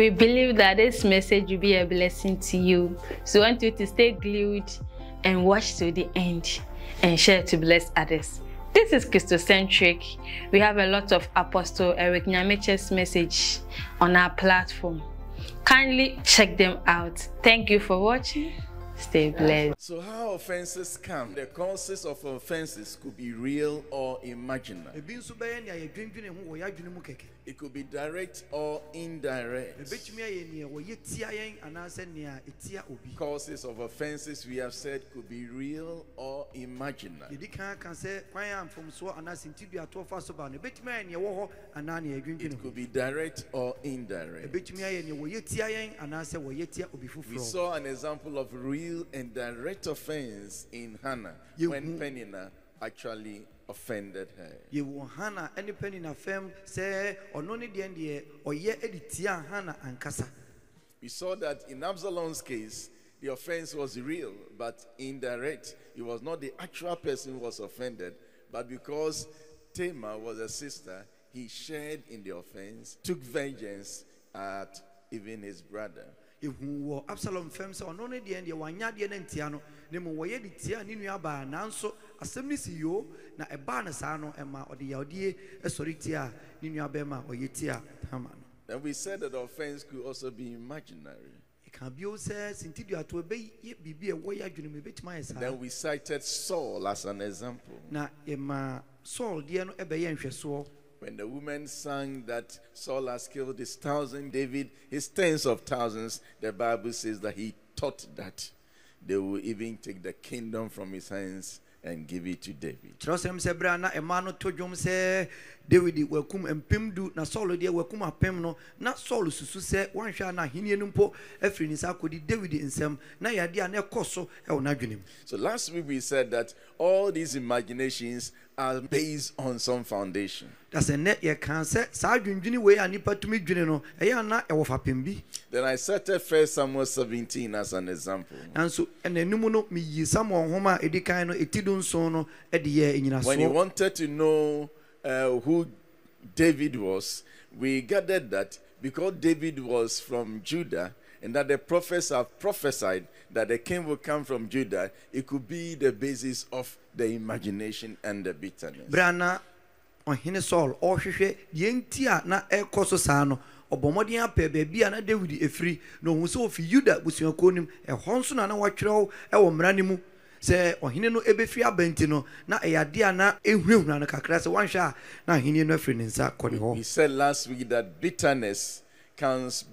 We believe that this message will be a blessing to you. So we want you to stay glued and watch to the end and share to bless others. This is Christocentric. We have a lot of Apostle Eric Nyameche's message on our platform. Kindly check them out. Thank you for watching. Stay blessed. So, how offenses come? The causes of offenses could be real or imaginary. Ebi nso bɛyɛ nea yɛdwendwene ho wɔ yɛadwene mu kɛkɛ It could be direct or indirect. ɛbɛtumi ayɛ nea wɔyɛ tia yɛn anaasɛ nea ɛtia obi Causes of offenses, we have said, could be real or imaginary. yɛdi kan ka sɛ kwan a mfomsoɔ anaasɛ ntidua atoɔ fa so ba no ɛbɛtumi ayɛ nea ɛwɔ hɔ anaa nea yɛdwendwene It could be direct or indirect. ɛbɛtumi ayɛ nea wɔyɛ tia yɛn anaasɛ wɔyɛ tia obi We saw an example of real and direct offense in Hannah when Peninnah actually offended her. hana ne penina fam sɛ ɔno ne deɛ deɛ ɔyɛ de tia hana ankasa We saw that in Absalom's case, the offense was real but indirect. It was not the actual person who was offended, but because Tamar was a sister, he shared in the offense, took vengeance at even his brother. ɛhu wɔ absalom fam sɛ ɔno ne deɛ deɛ wanya deɛ no ntia no na mmom wɔyɛ de tia ne nanso asɛm no si yoo na ɛbaa no saa no ɛma ɔde yawdeɛ sɔre tia ne nua bɛma a ɔyɛ tia hama no And we said that offense could also be imaginary. ɛka bio sɛ sintiduato ɛbɛyɛ biribi a ɛwɔ yɛ adwene mu ɛbɛtumi ayɛ Then we cited Saul as an example. na ɛma saul deɛ no ɛbɛyɛ nhwɛsoɔ When the woman sang that Saul has killed his thousand, David his tens of thousands, the Bible says that he thought that they will even take the kingdom from his hands and give it to David. kyerɛsɛm sɛ berɛ a na ɛma no to dwom sɛ david wakum mpem du na saul deɛ wakum apem no na saul susu sɛ wanhwɛ a na ahenniɛ no mpo afiri ne nsa akɔdi david nsɛm na yɛadeɛ a na ɛkɔ so ɛwɔ n'adwene mu So last week we said that all these imaginations are based on some foundation. Da sɛ nnɛ yɛkaa sɛ saa adwendwene wei a nnipa tumi dwene no ɛyɛ a na ɛwɔ fapem bi Then I cited First Samuel 17 as an example. nanso ɛnanim no meyii samuel nhoma a ɛdi kan no ɛti do nson no de yɛ When he wanted to know uh, who David was, we gathered that because David was from Judah and that the prophets have prophesied that the king will come from Judah, it could be the basis of the imagination and the bitterness. berɛ a na ɔhene saul ɔrehwehwɛ deɛ nti a na ɛkɔ so saa no ɔbɔ mmɔden apɛ baabi a na david ɛfiri na ɔhu sɛ ɔfi yuda busuakuo no mu. Ɛhɔ nso na na watwerɛw ɛwɔ mmara no mu. Sɛ ɔhene no ɛbɛfiri aba nti no na ɛyɛ adeɛ a na ɛhunahuna no kakra sɛ wanhwɛ a na ahenni no afiri ne nsa kɔ ne We hɔ said last week that bitterness comes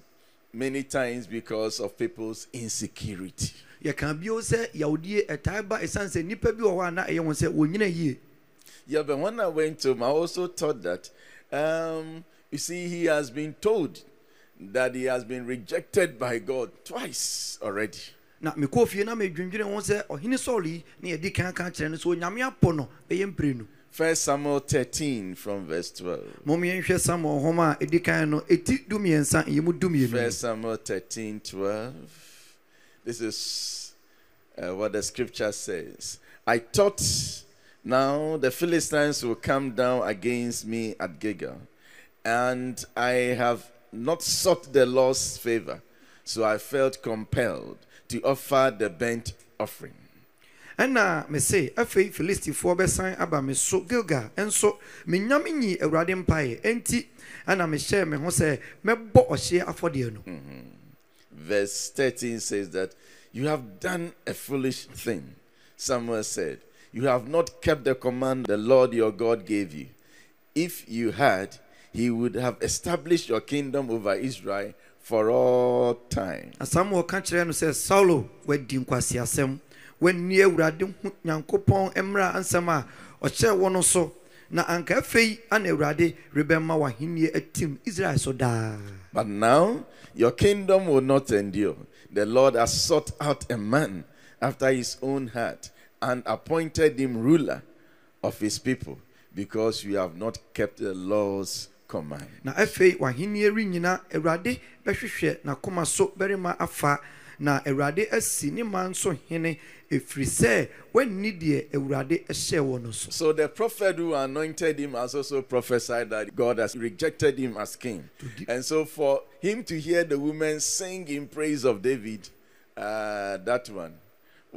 many times because of people's insecurity. yɛka bio sɛ yawdie ɛtae ba ɛsiane sɛ nnipa bi wɔ hɔ a na ɛyɛ wɔn sɛ wɔnyina yie Yeah, but when I went to him, I also thought that, um, you see, he has been told that he has been rejected by God twice already. na mekɔɔ fie na medwendwene ho sɛ ɔhene saul yi ne yɛdi kan ka kyerɛ no sɛ onyame apɔ no bɛyɛ mprenu First Samuel 13 from verse 12. mom yɛnhwɛ samuel hom a ɛdi kan no ɛti dumiɛnsa ɛyɛ mu dumienu First Samuel 13 12. This is uh, what the scripture says. I thought now the Philistines will come down against me at Gilgal, and I have not sought the Lord's favor, so I felt compelled to offer the burnt offering. ɛna mese afei filistifoɔ bɛsan aba me so gilgal nso menyame nyi awurade mpaeɛ enti ɛna mehyɛɛ me ho sɛ mɛbɔ ɔhyeɛ afɔdeɛ no mm-hmm. Verse 13 says that you have done a foolish thing. Samuel said, You have not kept the command the Lord your God gave you. If you had, he would have established your kingdom over Israel for all time. na samuel ka kyerɛ no sɛ saulo wadi nkwaseasɛm wanni awurade ho nyankopɔn mmara nsɛm a ɔkyerɛ wɔ no so na anka afei ana awurade rebɛma w'ahenniɛ atim israel so daa But now your kingdom will not endure. The Lord has sought out a man after his own heart and appointed him ruler of his people because you have not kept the Lord's command. na afei w'ahenniɛ renyina awurade bɛhwehwɛ n'akoma so bɛrima afa na awurade asi ne ma nso hene ɛfiri sɛ wanni deɛ awurade hyɛɛ wɔ no so So the prophet who anointed him has also prophesied that God has rejected him as king. And so for him to hear the women sing in praise of David, uh, that one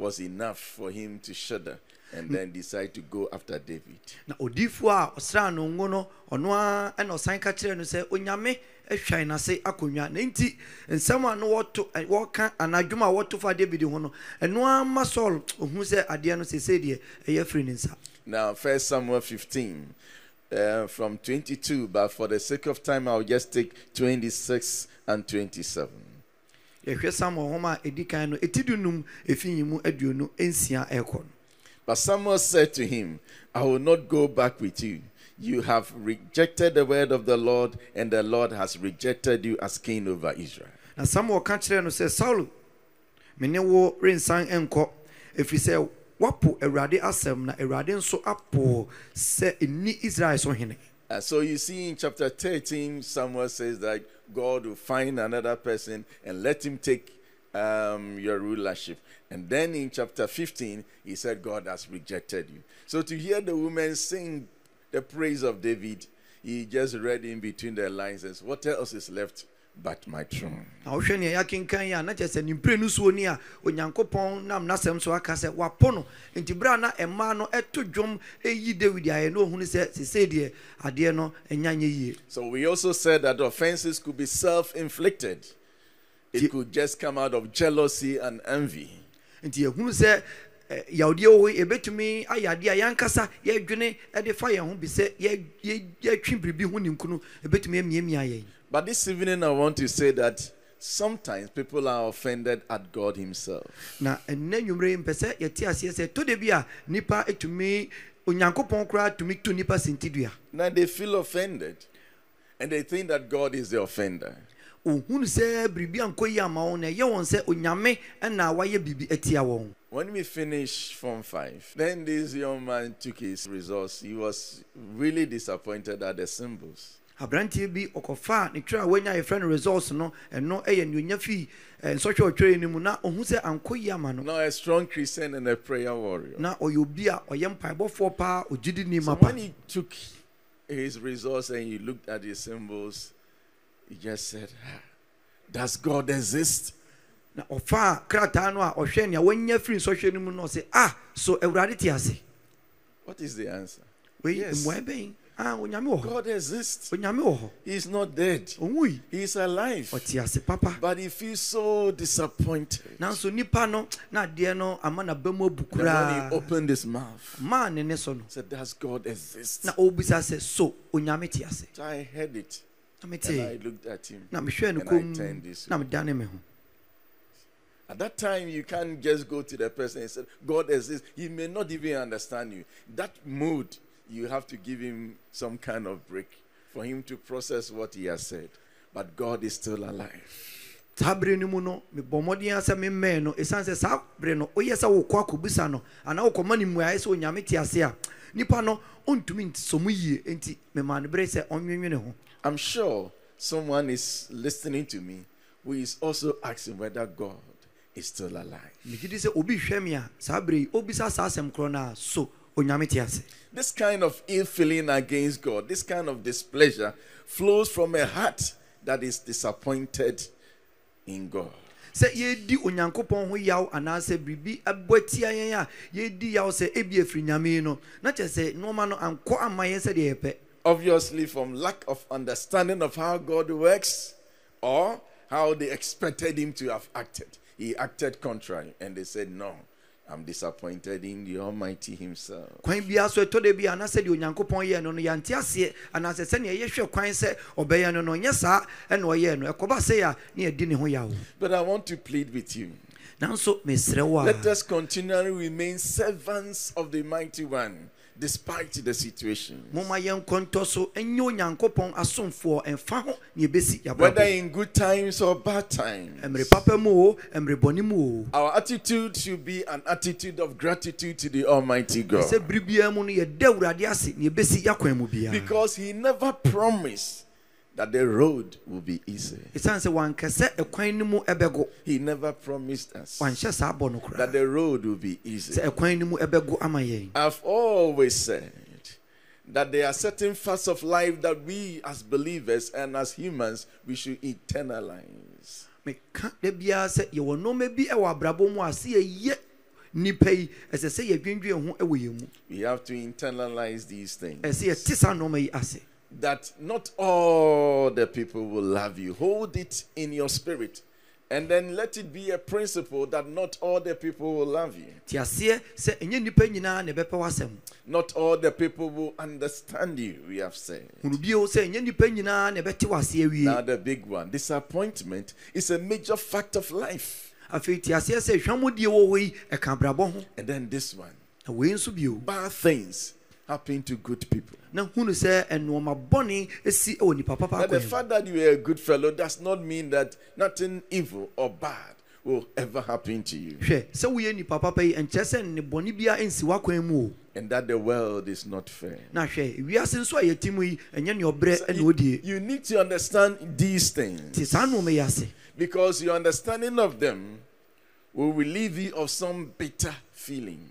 was enough for him to shudder and then decide to go after David. na odiyifoɔ a ɔsraa no ngo no ɔno ara ɛna ɔsan ka kyerɛɛ no sɛ onyame ahwan n'ase akonnwa na nti nsɛm a no wɔto ɛ, wɔka anadwom a wɔto fa david ho no ɛno ara ma saul ohu sɛ adeɛ no sesei deɛ ɛyɛ firi ne nsa Now, First Samuel 15 uh, from 22, but for the sake of time, I'll just take 26 and 27. Yɛhwɛ samuel homa a ɛdi kan no ɛti du num mu aduonu nsia ɛrekɔ no But Samuel said to him, I will not go back with you. You have rejected the word of the Lord, and the Lord has rejected you as king over Israel. na samuel ka kyerɛɛ no sɛ saulo me ne wo rensan nkɔ ɛfiri sɛ woapo awurade asɛm na awurade nso apo sɛ ɛnni israel so hene Uh, so you see in chapter 13, Samuel says that God will find another person and let him take um, your rulership. And then in chapter 15, he said, God has rejected you. So to hear the woman sing the praise of David, he just read in between the lines and said, What else is left but my throne? na wohwɛ nea yɛakenkan yi a na kyerɛ sɛ nimpire no soɔ ni a onyankopɔn nam n'asɛm so aka sɛ wapo no nti berɛ a na ɛmaa no ɛto dwom ɛyi david ayɛ na ɔhunu sɛ sesei deɛ adeɛ no ɛnya nyɛ yie So we also said that offenses could be self inflicted, it could just come out of jealousy and envy. nti yɛhunu sɛ eh, yawdeɛ wɔ hɔ yi ɛbɛtumi ayɛ adeɛ a yɛankasa yɛadwene de fa yɛn ho bi sɛ yɛ- yɛ- biribi ho ninkunu ɛbɛtumi amiamia yɛn But this evening, I want to say that sometimes people are offended at God Himself. na ɛnnɛ nnwummerɛ yi mpɛ sɛ yɛte aseɛ sɛ tɔ da bi a nnipa tumi onyankopɔn koraa tumi to nnipa sintidua Now they feel offended and they think that God is the offender. ohunu sɛ biribi ankɔ yi ama wɔn na ɛyɛ wɔn sɛ onyame ɛna wayɛ biribi atia wɔn When we finished Form 5, then this young man took his results. He was really disappointed at the symbols. Aberanteɛ bi ɔkɔfa a ne twerɛ a wanya yɛfrɛ no results no ɛno ɛyɛ nnuanya fii eh, nsɔhwɛ ɔtwerɛ no mu na ɔhu sɛ ankɔ yi ama no a strong Christian and a prayer warrior. na ɔyɛ obi a ɔyɛ mpaebɔfoɔ paa ogyidi ni So ma pa when he took his results and he looked at the symbols, he just said, "Ah, Does God exist? na ɔfa krataa no a ɔhwɛ nea wanya firi nsɔhwɛ no mu no ɔsɛ ah so awurade te ase What is the answer? wei Yes. mmuae bɛn ah onyame wɔ hɔ God exists. onyame wɔ hɔ He's not dead. He's alive. ɔte ase papa But he feels so disappointed. nanso nipa no na adeɛ no ama n'abamu abu Then when he opened his mouth, maa ne ne so said, Does God exist? na ɔbisa sɛ so onyame te ase So I heard it. And I looked at him. na mehwɛɛ no And I turned this way. medane me ho At that time, you can't just go to the person and say, God exists. He may not even understand you. That mood, you have to give him some kind of break for him to process what he has said. But God is still alive. saa bere no mu no mebɔ mmɔden a sɛ memmɛɛ no ɛsiane sɛ saa bere no woyɛ sɛ wokɔ akɔbisa no anaa wokɔma no mmuaeɛ sɛ onyame te ase a nipa no ɔntumi nsɔ mu yie enti memaa no bere sɛ ɔnwenwene ho I'm sure someone is listening to me who is also asking whether God is still alive. megye di sɛ obi hwɛ me a saa bere yi obisa saa asɛm korɔ no a so onyame te ase This kind of ill feeling against God, this kind of displeasure, flows from a heart that is disappointed in God. sɛ yɛdi onyankopɔn ho yaw anaasɛ biribi abɔ tia yɛn a yɛdi yaw sɛ ebi nyame yi no na kyerɛ sɛ no ankɔ yɛn sɛdeɛ yɛpɛ Obviously, from lack of understanding of how God works or how they expected him to have acted. He acted contrary, and they said, No, I'm disappointed in the Almighty Himself. kwan biara so ɛtɔ da bi a anaasɛ deɛ onyankopɔn yɛɛ no no yɛnte aseɛ anaasɛ sɛnea yɛhwɛ kwan sɛ ɔbɛyɛ no no ɔnyɛ saa ɛna ɔyɛɛ no ɛkɔba sɛ a ne yɛdi ne ho yaw But I want to plead with you. nanso mesrɛ wo a Let us continually remain servants of the Mighty One, despite the situation. momma yɛnkɔ ntɔ so ɛnyɛ onyankopɔn asomfoɔ ɛmfa ho ne yɛbɛsi Whether yɛbrabɔ in good times or bad times. mmerɛ papa mu o mmerɛ bɔne mu o Our attitude should be an attitude of gratitude to the Almighty God. sɛ bere biara mu no yɛda awurade ase ne yɛbɛsi yɛakwan mu biara Because he never promised that the road will be easy. ɛsiane sɛ wankɛ sɛ ɛkwan no mu ɛbɛgo He never promised us wanhyɛ saa bɔ no that the road will be easy. sɛ ɛkwan no mu ɛbɛgo ama yɛn I've always said that there are certain facts of life that we as believers and as humans we should internalize. meka da biara sɛ yɛwɔ nneɛma bi wɔ abrabɔ mu a sɛ yɛyɛ nnipa yi ɛsɛ sɛ yɛdwendwen ho wɔ yɛn mu We have to internalize these things. ɛsɛ yɛte saa nneɛma yi ase That not all the people will love you. Hold it in your spirit. And then let it be a principle that not all the people will love you. te aseɛ sɛ ɛnyɛ nnipa nyinaa na ɛbɛpɛ w'asɛm Not all the people will understand you, we have said. hunu bio sɛ ɛnyɛ nnipa nyinaa na ɛbɛte w'ase awie Now, the big one disappointment is a major fact of life. afei te aseɛ sɛ hwamodie wɔ hɔ yi ɛka abrabɔ ho And then this one na wei nso bio bad things happen to good people. na hunu sɛ ɛnoɔma bɔne si wɔ nipa papa But the fact that you are a good fellow does not mean that nothing evil or bad will ever happen to you. hwɛ sɛ woyɛ nipa papa yi ɛnkyerɛ sɛ ne bɔne biara nsi w'akwan mu o And that the world is not fair. na hwɛ wiase nso a yɛte mu yi ɛnyɛ ne ɔbrɛ So ɛna you, you need to understand these te things saa nnoɔma yi ase because your understanding of them will relieve you of some bitter feelings.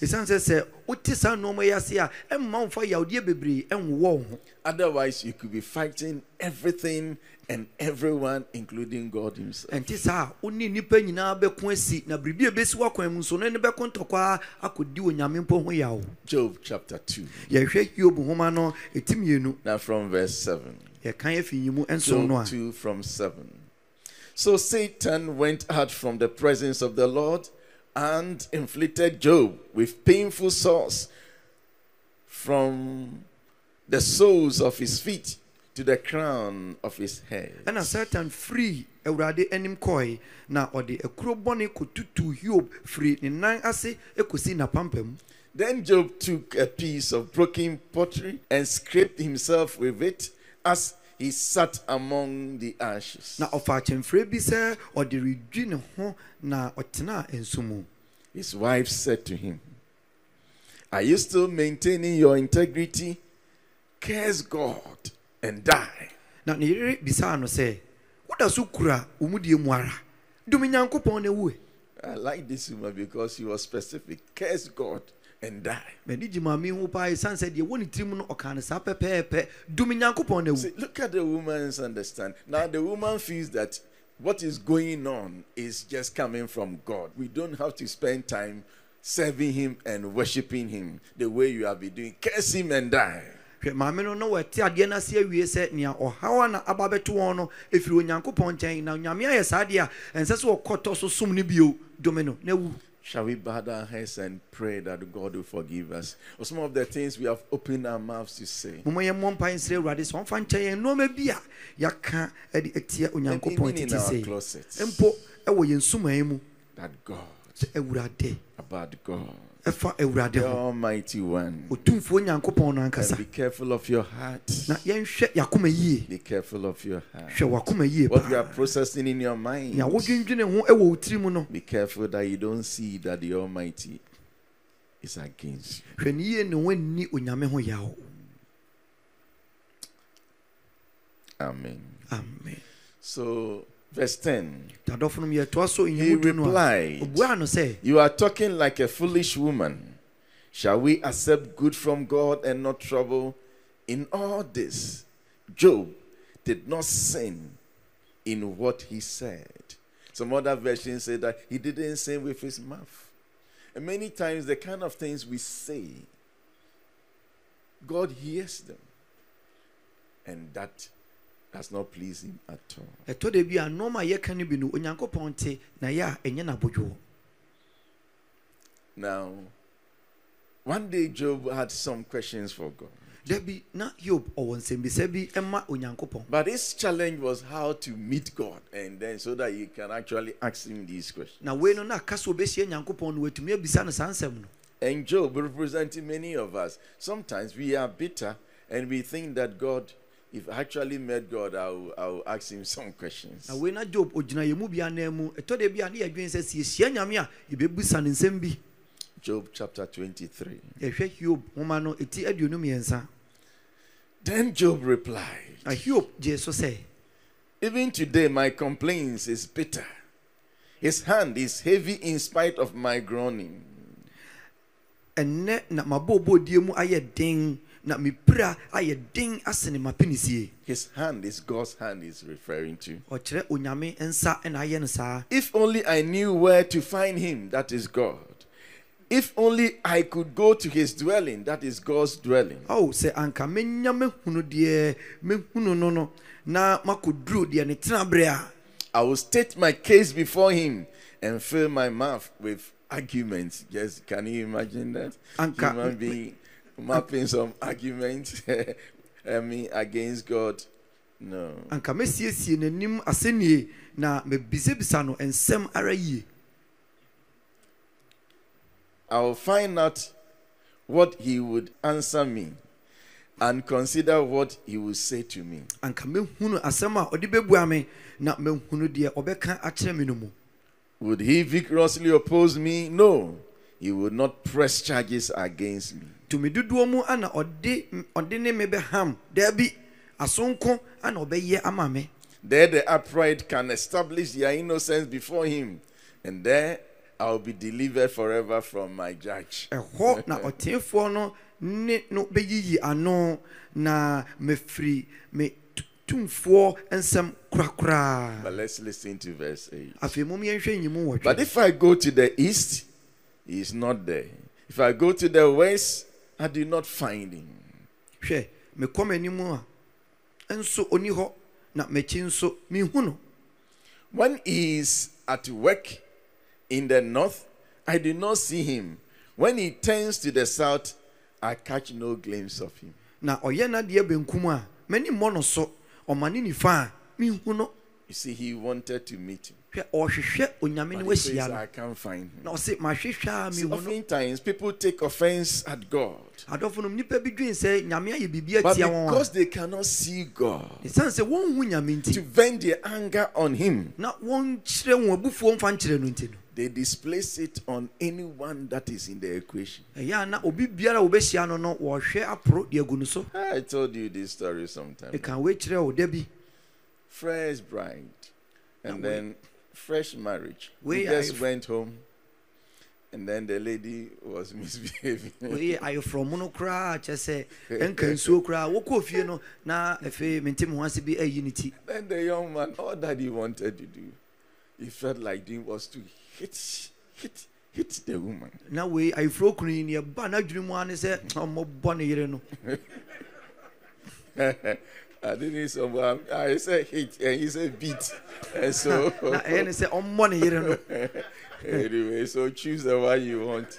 Ɛsiane sɛ sɛ wote saa nnoɔma yi ase a ɛmma wo yawdeɛ bebree ɛnwowɔ wo ho Otherwise, you could be fighting everything and everyone, including God Himself. ɛnte saa a wo nnipa nyinaa bɛko asi na biribi a ɛbɛsi w'akwan mu nso no ne bɛko ntɔkwa akɔdi onyame mpo ho yaw Job chapter 2. yɛhwɛ hiob nhoma no ɛti Now, from verse 7. yɛkan afi yi mu no Job a 2 from 7. So Satan went out from the presence of the Lord and inflicted Job with painful sores from the soles of his feet to the crown of his head. ɛna satan firi awurade anim kɔe na ɔde akuro bɔne kɔtutu hiob firi ne nan ase n'apampam Then Job took a piece of broken pottery and scraped himself with it as he sat among the ashes. na ɔfa akyɛmfrɛ bi sɛ ɔde redwi ne ho na ɔtenaa nsu mu His wife said to him, Are you still maintaining your integrity? Curse God and die. na ne yere bisaa no sɛ woda so kura wo mu ara dome nyankopɔn na wue I like this woman because she was specific. Curse God and die. m'ani gye maame ho sɛ deɛ wɔ ne tirim no ɔkaa no saa pɛpɛɛpɛ dome na wu See, look at the woman's understand. Now the woman feels that what is going on is just coming from God. We don't have to spend time serving Him and worshiping Him the way you have been doing. Curse Him and die. hwɛ maame no na wɔte adeɛ no ase awie sɛ nea ɔhaw na aba bɛto wɔn no ɛfiri onyankopɔn nkyɛn na nyame ayɛ saa deɛ a ɛnsɛ sɛ wɔkɔtɔ so som no bio dome no na wu Shall we bow our heads and pray that God will forgive us? Or some of the things we have opened our mouths to say. moma yɛmmɔ mpa nsrɛ awurade sɛ ɔmfa nkyɛn yɛn nnoɔma bi a yɛaka de atia And even in our closets, mpo ɛwɔ yɛn suman mu that God, about God, the Almighty One. And be careful of your heart. na yɛnhwɛ yɛakoma yie Be careful of your heart. hwɛ w'akoma yie What you are processing in your mind. nea wodwendwene ho ɛwɔ wo tiri mu no Be careful that you don't see that the Almighty is against you. hwɛ ne yie ne woanni onyame ho yaw Amen. amen So, verse 10 dadɔfo nom yɛtoa so He nyimu du no a replied, ɔbuaa no sɛ You are talking like a foolish woman. Shall we accept good from God and not trouble? In all this, Job did not sin in what he said. Some other versions say that he didn't sin with his mouth. And many times, the kind of things we say, God hears them. And that does not please him at all. ɛtɔ da bi a nnoɔma a yɛka no bi no onyankopɔn te na yɛ a ɛnyɛ n'abodwoɔ Now, one day Job had some questions for God. da bi na hiob ɔwɔ nsɛmbisa bi ma onyankopɔn But his challenge was how to meet God and then so that you can actually ask him these questions. na wei no na aka sɛ obɛhyia nyankopɔn no watumi abisa no saa nsɛm no And Job representing many of us. Sometimes we are bitter and we think that God, if I actually met God, I'll, I'll ask him some questions. na wei na job ogyina mu bi anan mu ɛtɔ da bi a ne yɛdwene sɛ nyame a yɛbɛbusa ne nsɛm bi Job chapter 23. yɛhwɛ hiob nwoma no aduonu mmiɛnsa Then Job replied, na hiob gyee so sɛ Even today, my complaints is bitter. His hand is heavy in spite of my groaning. ɛnnɛ na mabɔɔbɔɔdie mu ayɛ den na mepira ayɛ den asene mapinisie His hand is God's hand, is referring to. ɔkyerɛ onyame nsa ɛna ayɛ If only I knew where to find him, that is God. If only I could go to his dwelling, that is God's dwelling. ao sɛ anka menya mehunu deɛ mehunu no no na makɔduru deɛ ne tenaberɛ a I will state my case before him and fill my mouth with arguments. Yes, can you imagine that? Anka- Human being mapping some arguments I mean, against God. No. anka mɛsiesie n'anim asɛnnie na no nsɛm ara yie I will find out what he would answer me and consider what he would say to me. anka mehunu asɛm a ɔde bɛbua me na mehunu deɛ ɔbɛka akyerɛ me no mu Would he vigorously oppose me? No. He would not press charges against me. Tumi dodoɔ mu ana ɔde ɔde ne me bɛham daabi asonko ana ɔbɛyɛ ama me There the upright can establish their innocence before him, and there I'll be delivered forever from my judge. ɛhɔ na ɔteefoɔ no ne no bɛyiyi ano na mefiri me tu- tumfoɔ nsɛm korakoraa But let's listen to verse 8. afei mom yɛnhwɛ nyimu But if I go to the east, he is not there. If I go to the west, I did not find him. hwɛ mekɔ m'anim a nso ɔni hɔ na m'akyi nso mehu no When he is at work in the north, I do not see him. When he turns to the south, I catch no glimpse of him. na ɔyɛ n'adeɛ benkum a m'ani mmɔ no so ɔma ne nifa a mehu no You see, he wanted to meet him. But he says, I can't find him. na ɔse mahwehwɛ a See, oftentimes people take offense at God. adɔfo nom nnipa bi dwen sɛ nyame ayɛ biribi But because they cannot see God, ɛsiane sɛ wɔnhu nyame to vent their anger on Him, na wɔnkyerɛ wɔn abufuo mfa nkyerɛ no nti no they displace it on anyone that is in the equation. ɛyɛ a na obi biara a wɔbɛhyia no no wɔhwɛ aporo de agu no so I told you this story sometime. Fresh bride, and Now, then fresh marriage. We we just if- went home, and then the lady was misbehaving. wɔyɛ ayeforɔmo no koraa kyɛ sɛ ɛnka nsuo koraa wɔkɔɔ fie no na afei mente me ho ase bi ayi ne ti then the young man, all that he wanted to do, he felt like doing was to hit, hit, hit the woman. Now na wei ayeforo kunu yi ne ɛba n'adwene mu ah, a ɔmmɔbɔ ne yere no Um, I didn't say, well, I said hit, and he said beat. And so, na ɛyɛ ne sɛ ɔmmɔ ne yere no anyway, so choose the one you want.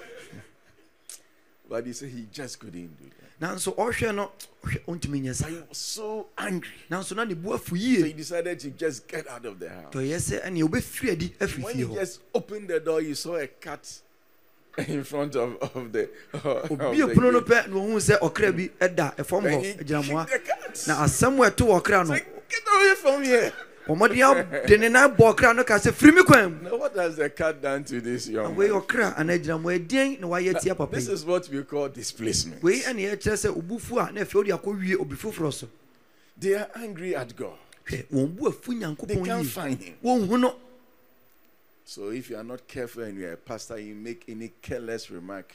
But he said he just couldn't do that. nanso ɔhwɛ no ɔhwɛ ɔntumi nyɛ But sa he was so angry. nanso na ne bu afu So he decided to just get out of the house. tɔ yɛ sɛ ɛneɛ wobɛfiri adi afiri When fie he just opened the door, you saw a cat in front of, of the. The pono no pɛ na ohun sɛ ɔkra bi ɛda ɛfam Then hɔ he agyinamoa kicked the cat. Na asɛm a ɛto wɔ ɔkra no get away from here. de ne nan bɔ ɔkra no ka sɛ firi me kwan mu Now, what has the cat done to this young wei man? ɔkra anaa agyinamoa ɛdeɛn na wayɛ tia papa This is what we call displacement. wei yɛkyerɛ sɛ obufu a na afei obi foforɔ so They are angry at God. hwɛ wɔn bu afu They nyankopɔn can't find Him. no So if you are not careful and you are a pastor, you make any careless remark,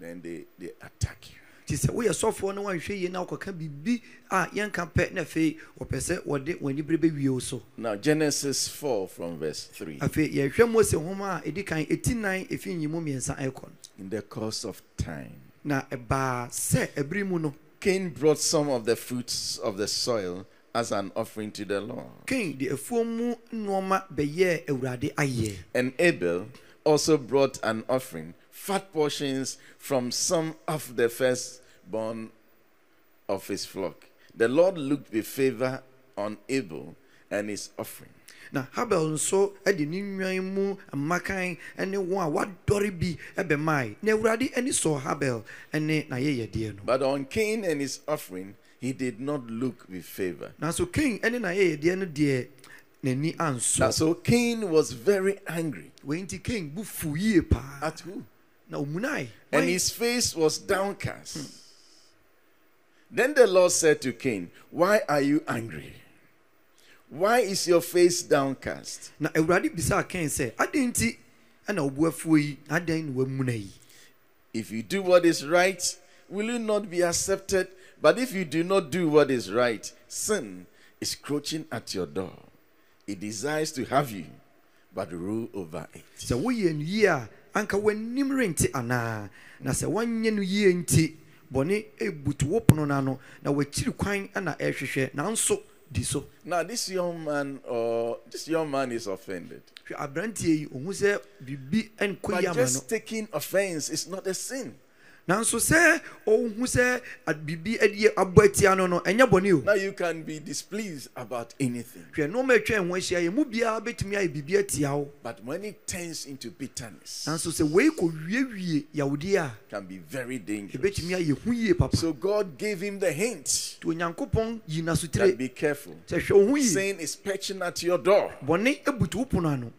then they, they attack you. Nti sɛ woyɛ sɔfoɔ na woanhwɛ yie na wokɔka biribi a yɛnka pɛ na afei wɔpɛ sɛ wɔde wɔn anibere bɛwie wo so Now, Genesis 4 from verse 3. afei yɛhwɛ mose nhoma a ɛdi kan ɛti nan ɛfi nyimu mmiɛnsa ɛkɔ no In the course of time, na ɛbaa sɛ ɛbere mu no Cain brought some of the fruits of the soil as an offering to the Lord. kain de afuo mu nneɔma bɛyɛɛ awurade ayɛ And Abel also brought an offering, fat portions from some of the firstborn of his flock. The Lord looked with favor on Abel and his offering. na habel nso de ne nnwan mu mmakan ne wɔn a wadɔre bi bɛmae na awurade ani sɔɔ habel ne n'ayɛyɛdeɛ no But on Cain and his offering, he did not look with favor. nanso kain ne n'ayɛyɛdeɛ no deɛ n'ani ansɔ so Cain was very angry. wei nti kain bu fu yie paa At who? And his face was downcast. Then the Lord said to Cain, Why are you angry? Why is your face downcast? na awurade bisaa kain sɛ adɛn nti ɛna wobu afuo yi na adɛn na woamuna yi If you do what is right, will you not be accepted? But if you do not do what is right, sin is crouching at your door. It desires to have you, but rule over it. sɛ woyɛ no yie a anka w'anim rente anaa na sɛ woanyɛ no yie nti bɔne ebutu wo pono no ano na wakyiri kwan ɛna ɛrehwehwɛ nanso di so Now, this young man or this young man is offended. hwɛ aberanteɛ yi ohun sɛ biribi nkɔ But yi ama no just taking offense is not a sin. Nanso sɛ ohun sɛ biribi adi abɔ atia no no ɛnyɛ bɔne o Now you can be displeased about anything. hwɛ nneɛma atwa ho ahyia yɛn mu biara bɛtumi ayɛ biribi atia wo But when it turns into bitterness, nanso sɛ wei kɔ wiewie a can be very dangerous. ɛbɛtumi ayɛ hu yie papa So God gave him the hint nti onyankopɔn yi that n'asotire be careful. sɛ hwɛ ho yie Sin is perching at your door. bɔne ebutu wo pono ano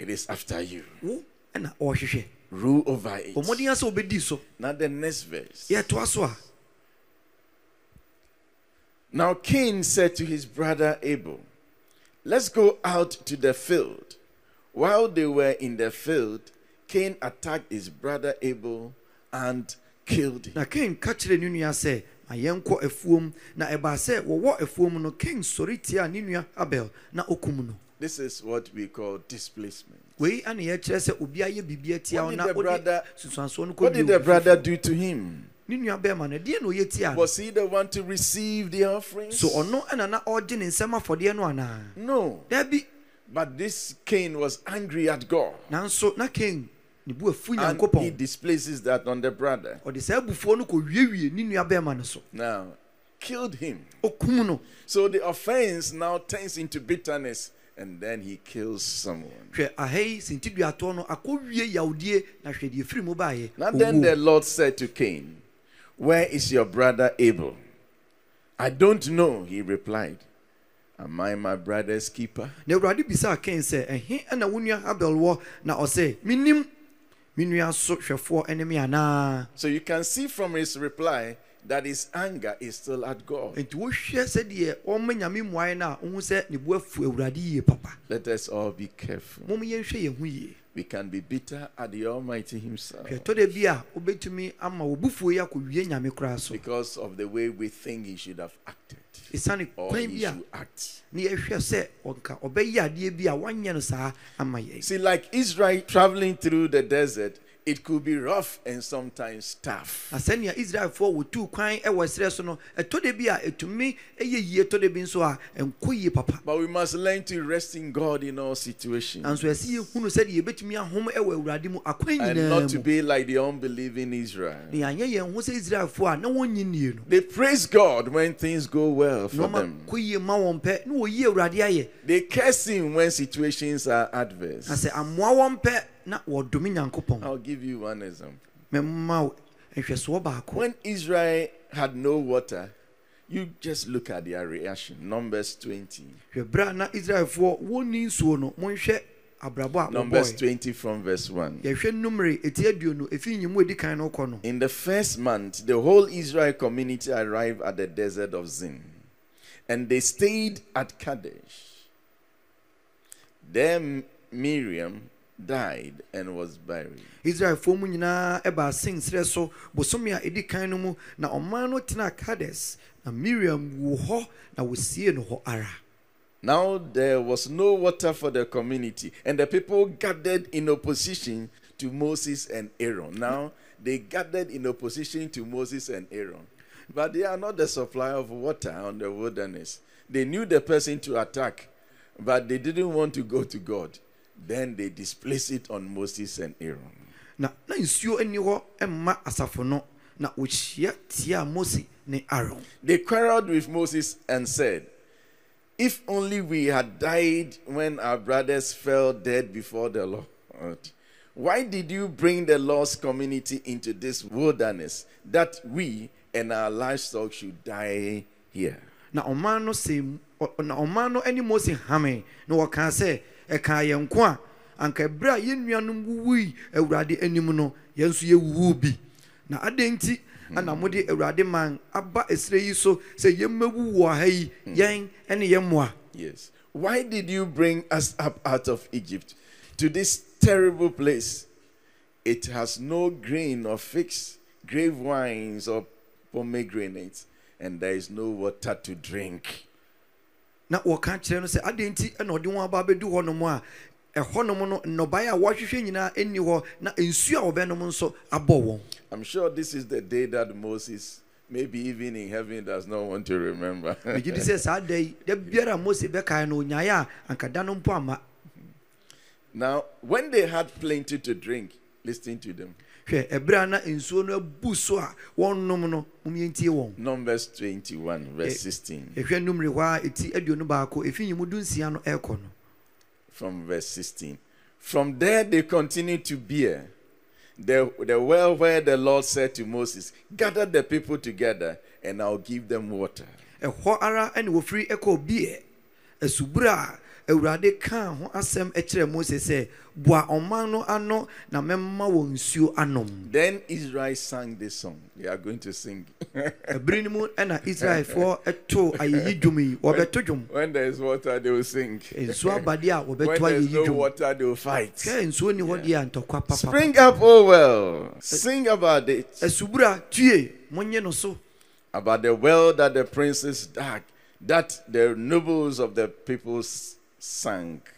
It is after you. wo ɛna ɔrehwehwɛ Rule over it. bɔ mmɔden sɛ wobɛdi so Now the next verse. a Now Cain said to his brother Abel, Let's go out to the field. While they were in the field, Cain attacked his brother Abel and killed him. na Cain ka kyerɛ ne nua sɛ ma yɛnkɔ afuom na ɛbaa sɛ wɔwɔ afuom no kain sɔre tiaa ne nua abel na okum no This is what we call displacement. wei ane yɛkyerɛ sɛ obi ayɛ biribi atia wo What did the brother- What did the brother do to him? ne nua bɛrima no deɛ na ɔyɛ Was he the one to receive the offerings? so ɔno ɛna na ɔregye ne nsɛm afɔdeɛ no anaa No. daabi But this Cain was angry at God. nanso na kain ne bu afu And he displaces that on the brother. ɔde saa abufuo no kɔwiewie ne nua bɛrima no so Now, killed him. ɔkum no So the offense now turns into bitterness and then he kills someone. hwɛ aha yi sintiduatoɔ no akɔwie yawdie na hwɛ deɛ firi mu baeɛ Now then the Lord said to Cain, Where is your brother Abel? I don't know, he replied. Am I my brother's keeper? na awurade bisaa kain sɛ ɛhe ɛna wo nua abel wɔ na ɔsɛ menim me nua so hwɛfoɔ ɛne me anaa So you can see from his reply that his anger is still at God. enti wohwɛ sɛdeɛ ɔma nyame mmuaeɛ no a wohu sɛ ne bo afu papa Let us all be careful. mom yɛnhwɛ yɛn ho yie We can be bitter at the Almighty Himself hwɛ tɔ da bi a wobɛtumi ama wɔbufuo yi akɔwie nyame koraa so because of the way we think He should have acted or He should act. ne yɛhwɛ sɛ ɔnka ɔbɛyɛ adeɛ bi a wanyɛ no saa ama See, like Israel traveling through the desert, it could be rough and sometimes tough. na sɛnea israelfoɔ wɔtuu kwan ɛwɔ serɛ so no ɛtɔ da bi a ɛtumi ɛyɛ yie tɔ da bi nso a ɛnkɔ yie papa But we must learn to rest in God in all situations nanso ɛsɛ yɛhunu sɛdeɛ yɛbɛtumi ahom ɛwɔ awurade mu akwan and not to be like the unbelieving Israel. na yɛanyɛ yɛn ho sɛ israelfoɔ a na wɔnyi nnie no They praise God when things go well for ɔma them. kɔ yie ma wɔn pɛ na wɔyi awurade ayɛ They curse Him when situations are na adverse. sɛ amoa wɔn pɛ na wɔdome nyankopɔn I'll give you one example. mɛma wo nhwɛsoɔ baako When Israel had no water, you just look at their reaction. Numbers 20. hwɛ berɛ a na israelfoɔ wɔnni nsuo no monhwɛ abrabɔ a Numbers wɔbɔe 20 from verse 1. yɛhwɛ numere ɛti aduonu ɛfiri nyimu a ɛdi kan no kɔ no In the first month, the whole Israel community arrived at the desert of Zin, and they stayed at Kadesh. There Miriam died and was buried. israelfoɔ mu nyinaa ɛbaa sen serɛ so bosome a ɛdi kan no mu na ɔman no tenaa kades na miriam hɔ na no hɔ ara Now there was no water for the community, and the people gathered in opposition to Moses and Aaron. Now they gathered in opposition to Moses and Aaron, but they are not the supply of water on the wilderness. They knew the person to attack, but they didn't want to go to God. Then they displaced it on Moses and Aaron. na na nsuo ani hɔ mma asafo no na wɔhyia tiaa mose ne aaron They quarreled with Moses and said, If only we had died when our brothers fell dead before the Lord. Why did you bring the lost community into this wilderness that we and our livestock should die here? na ɔman no ɔ- na ɔman no ne mose hame na wɔkaa sɛ ɛkaa yɛn ko a anka berɛ a yɛn nuanom wuwui awurade anim no yɛn nso yɛwuwuu bi na adɛn nti ana mode awurade man aba ɛsrɛ yi so sɛ yɛmmɛwu wɔ ha yi hmm. yɛn ne yɛn mmoa Yes. Why did you bring us up out of Egypt to this terrible place? It has no grain or figs, grave wines or pomegranates, and there is no water to drink. Na wɔka kyerɛ no sɛ nti ɛna ɔde wɔn aba abɛdu hɔnom a ɛhɔnom no nnɔbaeɛ a wɔahwehwɛ nyinaa ɛnni hɔ na nsuo a wɔbɛnom nso abɔ wɔn I'm sure this is the day that Moses, maybe even in heaven, does not want to remember. megye di sɛ saa da yi da biara mose bɛkae no onyaeɛ a anka da no mpo ama now, when they had plenty to drink, listening to them. Hwɛ ɛberɛ a na nsuo no abu so a wɔnnom no momyɛntie wɔn Numbers 21, verse eh, 16. ɛhwɛ numere hɔ a ɛti aduonu baako ɛfi nyi mu dunsia no ɛrekɔ no From verse 16. From there they continued to Beer the, the well where the Lord said to Moses, Gather the people together, and I'll give them water. ɛhɔ ara ɛne wɔfiri ɛkɔ biɛ asubere a awurade kaa ho asɛm ɛkyerɛ mose sɛ boa ɔman no ano na mɛma wɔ nsuo anom Then Israel sang this song. They are going to sing. ɛbere no mu ɛna israelfoɔ ɛto ayeyi dwom yi wɔbɛto dwom when there is water, they will sing. nsuo abade a When wɔbɛto ayeyi no water, they will fight. hwɛ nsuo ni hɔ deɛ a ntɔkwa papa Spring up, oh well. Sing about it. asubere a tue monye no so About the well that the princes dug, that the nobles of the people s- sank.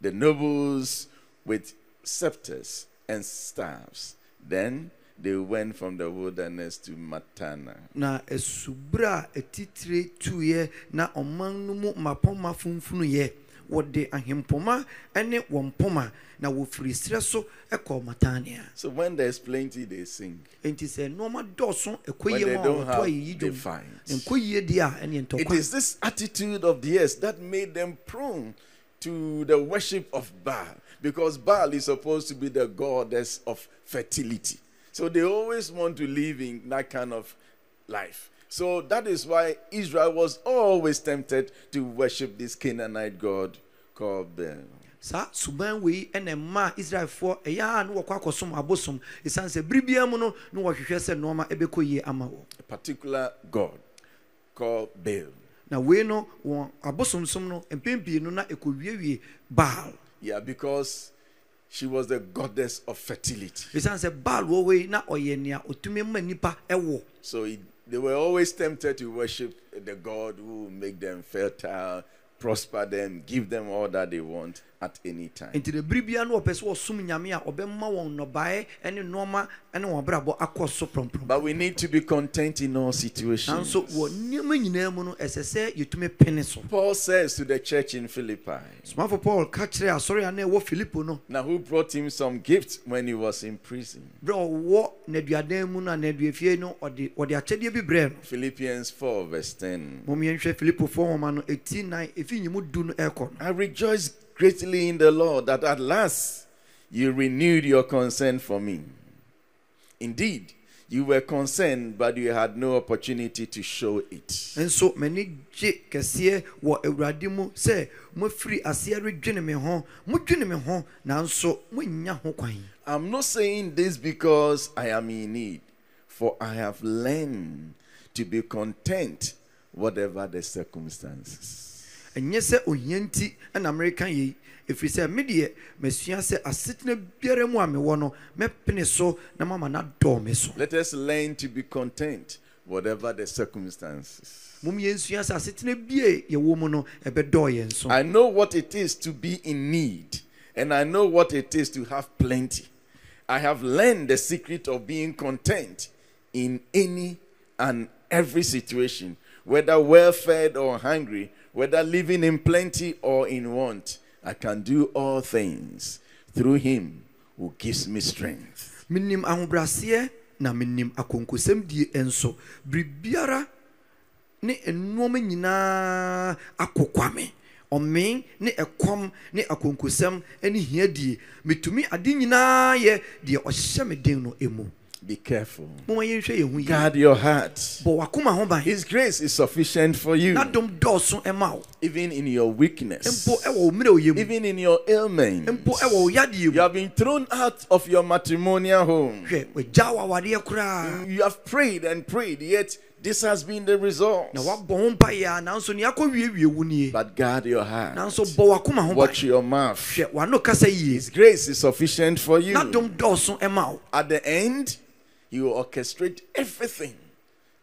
The nobles with scepters and staffs. Then they went from the wilderness to Mattanah. na asubere a atitire tuiɛ na ɔman no mu mmapɔmma funfunuyɛ wɔde ahempoma ne wɔn poma na wɔfiri serɛ so kɔ matania So when there's plenty, they sing. enti sɛ nneɔma dɔɔso ɛkɔ yie they mu a don't have, ayeyi they dwom nkɔ yie deɛ a ɛne ntɔkwa is this attitude of the earth that made them prone to the worship of Baal because Baal is supposed to be the goddess of fertility. So they always want to live in that kind of life. So that is why Israel was always tempted to worship this Canaanite god called Baal. saa suban wei ɛna mma israelfoɔ ɛyɛ a na wɔkɔ akɔsom abosom ɛsiane sɛ bere biara mu no na wɔhwehwɛ sɛ nneɔma ɛbɛkɔ yie ama wɔ A particular god called Baal. na wei no wɔn abosomsom no mpɛn pii no na ɛkɔwiewie baal Yeah, because she was the goddess of fertility. ɛsiane sɛ baal wɔ hɔ yi na ɔyɛ nea ɔtumi ma nnipa ɛwɔ So it, they were always tempted to worship the God who will make them fertile, prosper them, give them all that they want at any time. nti de bere biara na wɔpɛ sɛ nyame a ɔbɛma wɔn nnɔbaeɛ ne nneɔma ne wɔn abrabɔ akɔ so prɔmprɔm But we need to be content in all situations. nanso wɔ nneɛma nyinaa mu no ɛsɛ sɛ yɛtumi pene so Paul says to the church in Philippi, somafo paul ka kyerɛ asɔre a na ɛwɔ filipo no now who brought him some gifts when he was in prison. berɛ a ɔwɔ naduadan mu no a naduafie no ɔde ɔde akyɛdeɛ bi brɛɛ no Philippians 4, verse 10. mom yɛnhwɛ filipofoɔ nwoma no ɛti nan ɛfi nyi mu du no ɛrekɔ no I rejoice greatly in the Lord that at last you renewed your concern for me. Indeed, you were concerned, but you had no opportunity to show it. nso m'ani gye kɛseɛ wɔ awurade mu sɛ moafiri aseɛ redwene me ho modwene me ho nanso moannya ho kwan I'm not saying this because I am in need, for I have learned to be content, whatever the circumstances. Ɛnyɛ sɛ ohia nti ɛna mereka yei ɛfiri sɛ medeɛ masua sɛ asetena biara mu a mewɔ no mɛpene so na mama no adɔɔ me so Let us learn to be content, whatever the circumstances. mom yɛnsua sɛ asetena bie yɛwɔ mu no ɛbɛdɔɔ yɛn so I know what it is to be in need, and I know what it is to have plenty. I have learned the secret of being content in any and every situation, whether well fed or hungry, whether living in plenty or in want. I can do all things through Him who gives me strength. menim ahobrɛaseɛ na menim akonkosɛm die nso biribiara ne nnoɔma nyinaa akokwa me ne ɛkɔm ne akonkosɛm ne hiadie metumi ade nyinaa yɛ deɛ ɔhyɛ me den no mu Be careful. momma yɛnhwɛ yɛn ho yie Guard your heart. bɔ wakoma ho ban His grace is sufficient for you, na dom dɔɔso ɛma wo even in your weakness, mpo ɛwɔ wo mmerɛ oyɛ mu even in your ailments. mpo ɛwɔ wo yadeɛ You have been thrown out of your matrimonial home. hwɛ wagya wo awadeɛ koraa You have prayed and prayed, yet this has been the result. na wabɔ ho mpaeɛ a nanso nea akɔwiewie wo nie But guard your heart. nanso bɔ wakoma ho ban Watch your mouth. hwɛ wano kasa yie His grace is sufficient for you. na dom dɔɔso ɛma wo At the end, He will orchestrate everything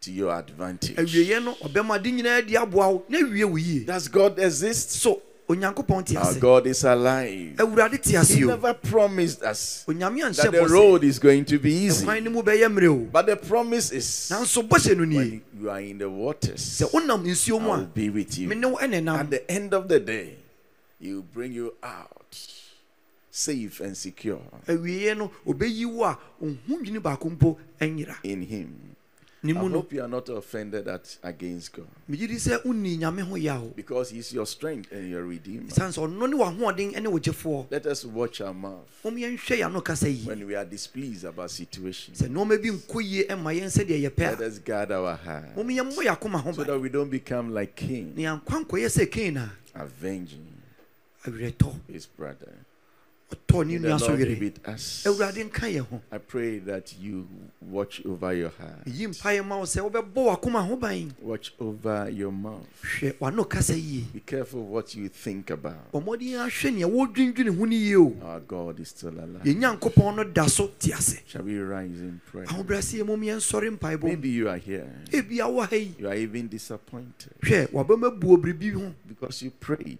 to your advantage. awieɛ no ɔbɛma de nyinaa di aboa wo na awie wo yie Does God exist? so Our God is alive. awurade te ase He never promised us that the road is going to be easy. ɛkwan no mu bɛyɛ mmerɛ o But the promise is when you are in the waters, I will be with you. me ne wo ɛne At the end of the day, He will bring you out safe and secure. Awieɛ no ɔbɛyi wo a ɔhu baako mpo ɛnyera. In Him. I hope you are not offended at against God. Megye di sɛ wonni nyame ho yɛ o. Because He's your strength and your Redeemer. ɛsiane sɛ ɔno ne w'ahoɔden ne wo gyefoɔ Let us watch our mouth mom yɛnhwɛ yɛano kasa yie when we are displeased about situations. sɛ nneɔma bi nkɔ yie ɛma yɛn sɛdeɛ Let us guard our heart a mom yɛmmɔ yɛ akoma ho so that we don't become like Cain, na yɛnkwa nkɔyɛ sɛ kain a avenging his brother. I pray that you watch over your heart, yi mpaeɛ ma wo sɛ wobɛbɔ w'akoma ho ban. Watch over your mouth. hwɛ w'ano kasa yie. Be careful what you think about. bɔ mmɔden ahwɛ nea wɔdwendwene ho no yie o. Our God is still alive. yɛn nyankopɔn no da so te ase. Shall we rise in prayer? ahobrɛseɛ mom yɛnsɔre mpaebɔ Maybe you are here. ebia wɔ ha yi. You are even disappointed. Hwɛ wabɛmabuo biribi ho. Because you prayed.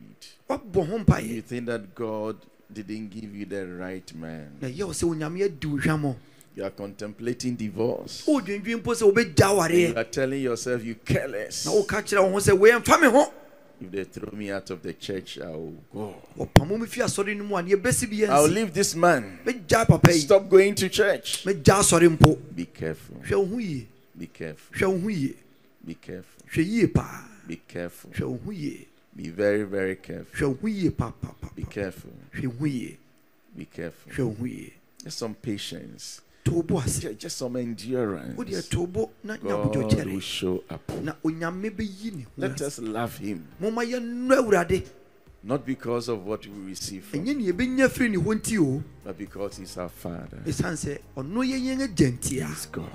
You think that God didn't give you the right man. na yɛ wo sɛ onyame adi wo hwammɔ You are contemplating divorce. wodwendwen mpo sɛ wobɛgya You are telling yourself you careless. na woka kyerɛ wo ho sɛ weiɛmfa me ho If they throw me out of the church, I will go. wɔpamo me fi asɔre no mu a ne yɛbɛsi bi I'll leave this man. mɛgya papa yi Stop going to church. mɛgya asɔre mpo Be careful. Be careful. hwɛ wo ho yie Be careful. hwɛ yie paa Be careful. Hwɛ wo ho yie Be very, very careful. hwɛ wo ho yie paapapa Be careful. hwɛ wo ho yie Be careful. hwɛ wo ho yie Just some patience. to wo bo ase Ju- Just some endurance. wodeɛ to wo bo na nya God will show up. na onyame bɛyi ne ho Let us love Him, momma yɛnnɔ awurade not because of what we receive from Him, ne yɛbɛnya firi ne hɔ nti o but because He's our Father. ɛsiane sɛ ɔno yɛ yɛn agya ntia He's God.